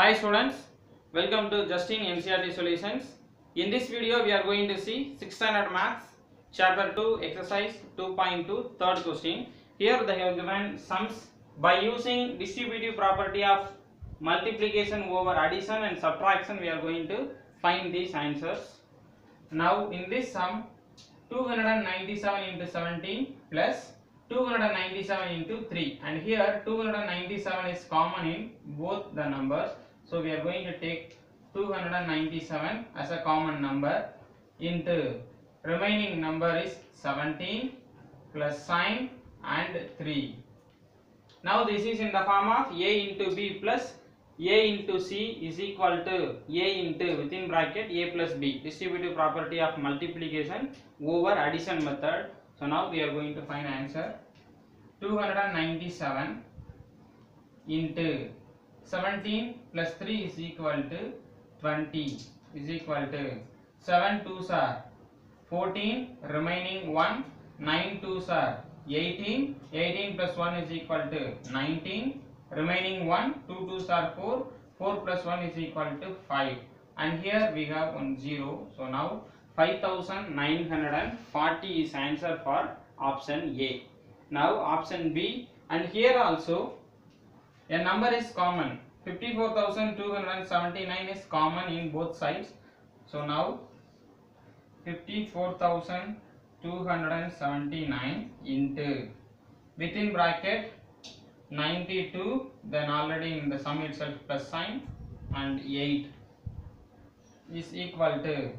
Hi students, welcome to Justin NCERT Solutions. In this video we are going to see 6th standard maths chapter 2 exercise 2.2 third question. Here they have given sums by using distributive property of multiplication over addition and subtraction we are going to find these answers. Now in this sum 297 into 17 plus 297 into 3 and here 297 is common in both the numbers so we are going to take 297 as a common number into remaining number is 17 plus sign and 3 now this is in the form of a into b plus a into c is equal to a into within bracket a plus b. Distributive property of multiplication over addition method. So now we are going to find answer. 297 into 17 plus 3 is equal to 20 is equal to 7 2s are 14 remaining 1 9 2s are 18 18 plus 1 is equal to 19 remaining 1 2 2s are 4 4 plus 1 is equal to 5 and here we have one 0 so now 5940 is answer for option A. Now option B. And here also a number is common. 54279 is common in both sides. So now 54279 into within bracket 92 then already in the sum itself plus sign and 8 is equal to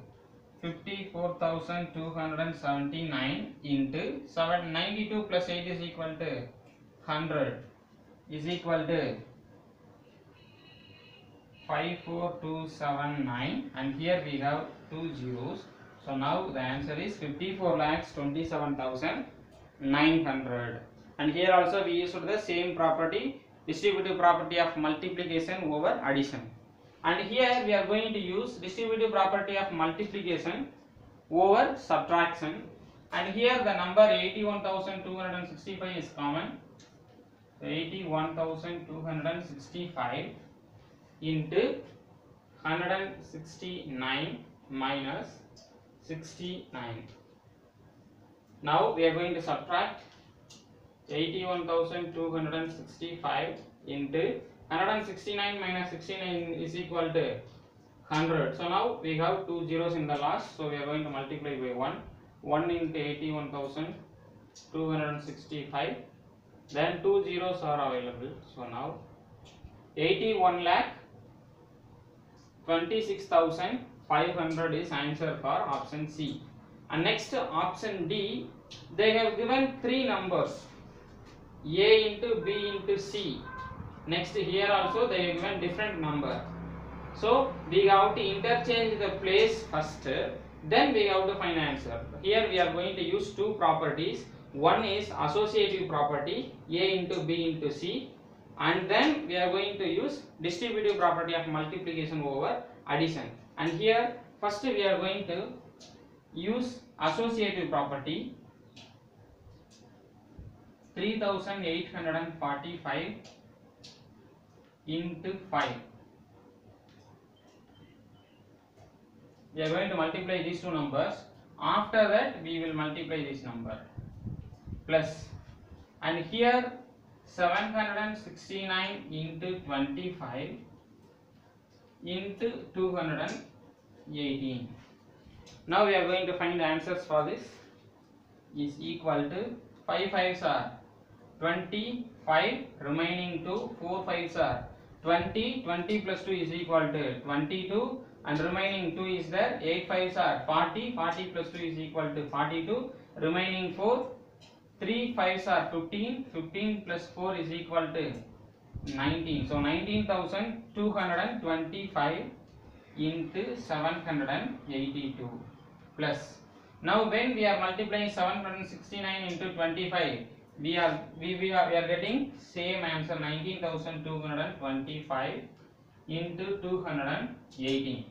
54279 into 7 92 plus 8 is equal to 100 is equal to 54279 and here we have two zeros. So now the answer is 54 lakhs 27900 and here also we used the same property distributive property of multiplication over addition. And here we are going to use distributive property of multiplication over subtraction. And here the number 81265 is common 81265 into 169 minus 69 now we are going to subtract 81265 into 169 minus 69 is equal to 100 so now we have two zeros in the last so we are going to multiply by 1 1 into 81265 then two zeros are available. So now 81 lakh 26500 is answer for option C. And next option D they have given three numbers. A into B into C. Next here also they have given different number. So we have to interchange the place first then we have to find answer. Here we are going to use two properties one is associative property A into B into C and then we are going to use distributive property of multiplication over addition. And here first we are going to use associative property 3845 into 5 we are going to multiply these two numbers. After that we will multiply this number plus. And here 769 into 25 into 218 now we are going to find the answers for this. Is equal to 5 fives are 25 remaining 2 4 fives are 20 20 plus 2 is equal to 22 and remaining 2 is there 8 fives are 40 40 plus 2 is equal to 42 remaining 4 3 fives are 15 15 plus 4 is equal to 19 so 19225 into 782 plus. Now when we are multiplying 769 into 25 we are we, we are we are getting same answer 19225 into 218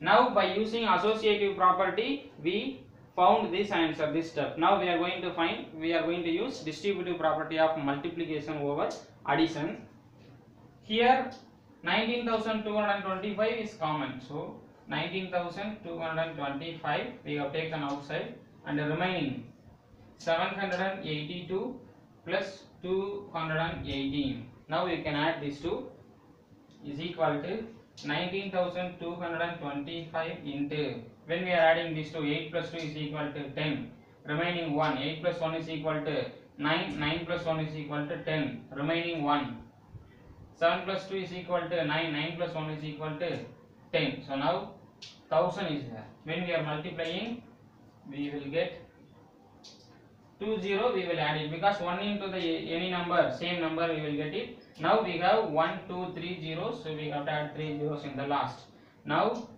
now by using associative property we found this answer this step now we are going to find we are going to use distributive property of multiplication over addition. Here 19225 is common. So 19225 we have taken outside and the remaining 782 plus 218 now you can add these two is equal to 19225 into when we are adding these two 8 plus 2 is equal to 10 remaining 1 8 plus 1 is equal to 9 9 plus 1 is equal to 10 remaining 1 7 plus 2 is equal to 9 9 plus 1 is equal to 10 so now 1000 is there. When we are multiplying we will get 2 0 we will add it. Because 1 into the any number same number we will get it. Now we have 1 2 3 zeros so we have to add 3 zeros in the last. Now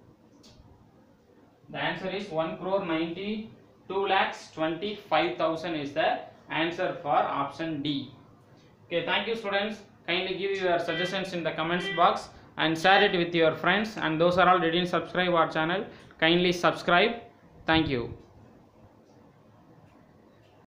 the answer is 1 crore 92 lakhs 25000 is the answer for option D. Okay thank you students. Kindly give your suggestions in the comments box and share it with your friends. And those are all didn't subscribe our channel. Kindly subscribe. Thank you